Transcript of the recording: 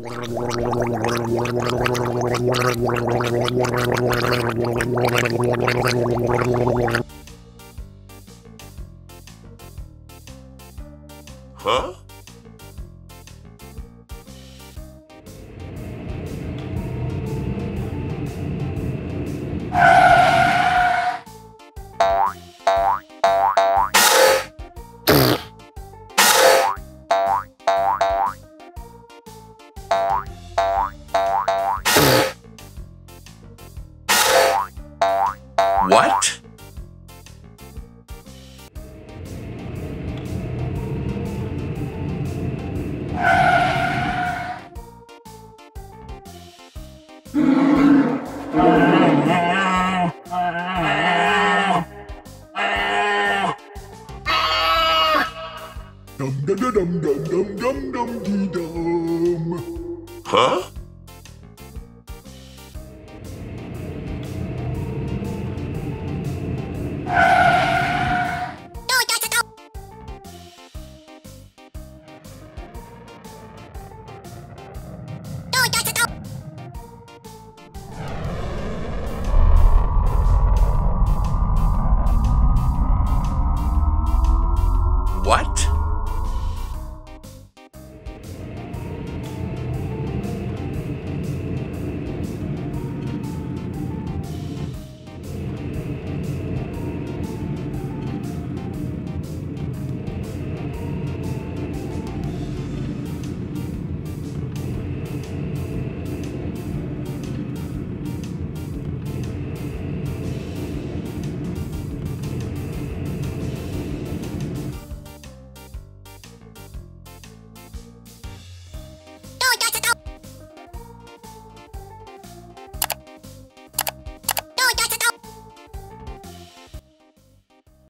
Huh? Dum. Huh?